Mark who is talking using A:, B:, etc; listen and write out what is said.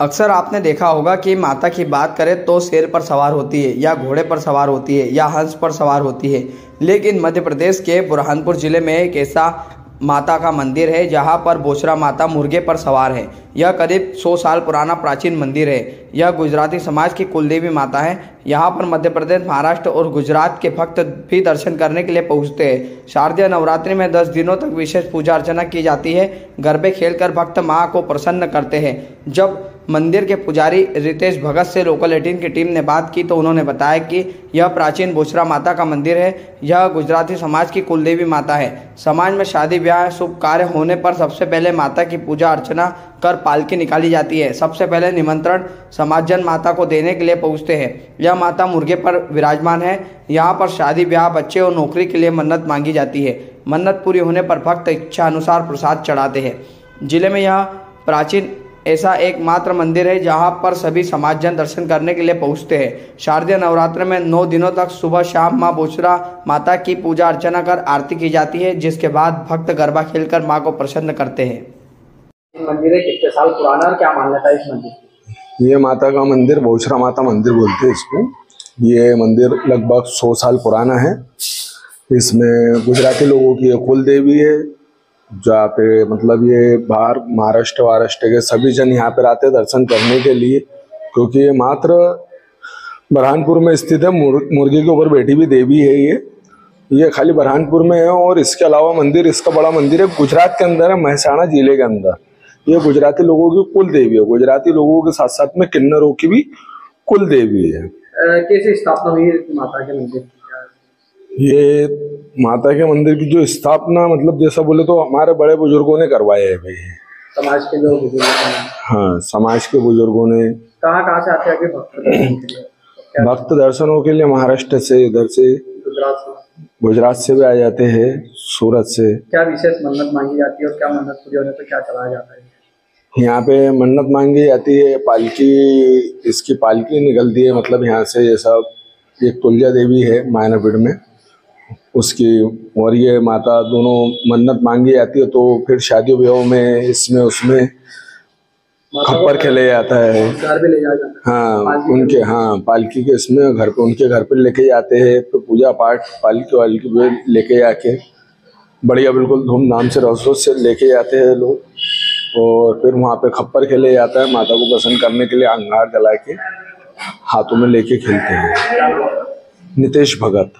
A: अक्सर आपने देखा होगा कि माता की बात करें तो शेर पर सवार होती है, या घोड़े पर सवार होती है, या हंस पर सवार होती है। लेकिन मध्य प्रदेश के बुरहानपुर ज़िले में एक ऐसा माता का मंदिर है, जहाँ पर बोचरा माता मुर्गे पर सवार है। यह करीब 100 साल पुराना प्राचीन मंदिर है। यह गुजराती समाज की कुलदेवी माता है। यहाँ पर मध्य प्रदेश, महाराष्ट्र और गुजरात के भक्त भी दर्शन करने के लिए पहुँचते हैं। शारदीय नवरात्रि में 10 दिनों तक विशेष पूजा अर्चना की जाती है। गरबे खेलकर भक्त माँ को प्रसन्न करते हैं। जब मंदिर के पुजारी रितेश भगत से लोकल एटीन की टीम ने बात की तो उन्होंने बताया कि यह प्राचीन बोचरा माता का मंदिर है। यह गुजराती समाज की कुलदेवी माता है। समाज में शादी, ब्याह, शुभ कार्य होने पर सबसे पहले माता की पूजा अर्चना कर पालकी निकाली जाती है। सबसे पहले निमंत्रण समाजजन माता को देने के लिए पहुँचते हैं। यह माता मुर्गे पर विराजमान है। यहाँ पर शादी, ब्याह, बच्चे और नौकरी के लिए मन्नत मांगी जाती है। मन्नत पूरी होने पर भक्त इच्छा अनुसार प्रसाद चढ़ाते हैं। ज़िले में यह प्राचीन ऐसा एकमात्र मंदिर है जहाँ पर सभी समाजजन दर्शन करने के लिए पहुँचते हैं। शारदीय नवरात्र में नौ दिनों तक सुबह शाम माँ बोचरा माता की पूजा अर्चना कर आरती की जाती है जिसके बाद भक्त गरबा खेलकर माँ को प्रसन्न करते हैं। मंदिर है कितने साल पुराना और क्या मान्यता है इस मंदिर
B: ये माता का मंदिर बोचरा माता मंदिर बोलते हैं इसको। ये मंदिर लगभग सौ साल पुराना है। इसमें गुजराती लोगों की कुल देवी है जहाँ पे मतलब ये बाहर महाराष्ट्र वाराष्ट्र के सभी जन यहाँ पर आते दर्शन करने के लिए क्योंकि ये मात्र बरहानपुर में स्थित है मुर, मुर्गी के ऊपर बैठी हुई देवी है ये। ये खाली बरहानपुर में है और इसके अलावा मंदिर इसका बड़ा मंदिर है गुजरात के अंदर है महसाणा ज़िले के अंदर। ये गुजराती लोगों की कुल देवी है। गुजराती लोगों के साथ साथ में किन्नरों की भी कुल देवी है।
A: कैसे स्थापना हुई माता के मंदिर
B: ये माता के मंदिर की जो स्थापना मतलब जैसा बोले तो हमारे बड़े बुज़ुर्गों ने करवाया है भाई।
A: समाज के लोग
B: हाँ। समाज के बुज़ुर्गों ने।
A: कहाँ कहाँ से आते हैं भक्त
B: भक्त दर्शनों के लिए महाराष्ट्र से इधर से।
A: गुजरात से।
B: गुजरात से भी आ जाते हैं सूरत से।
A: क्या विशेष मन्नत मांगी जाती है और क्या मन्नत पूरी होने पर क्या चलाया जाता है?
B: यहाँ पे मन्नत मांगी जाती है पालकी इसकी पालकी निकलती है मतलब यहाँ से ये सब एक तुलजा देवी है मायनापीठ में। उसकी और ये माता दोनों मन्नत मांगी जाती है तो फिर शादी ब्याह में इसमें उसमें खप्पर खेले जाता है। हाँ। उनके हाँ पालकी के इसमें घर पे उनके घर पे लेके जाते हैं फिर पूजा पाठ पालकी वालकी पे लेके जाके बढ़िया बिल्कुल धूमधाम से रसों से लेके जाते हैं लोग। और फिर वहाँ पे खप्पर खेले जाता है माता को प्रसन्न करने के लिए अंगार जला के हाथों में लेके खेलते हैं। नितेश भगत।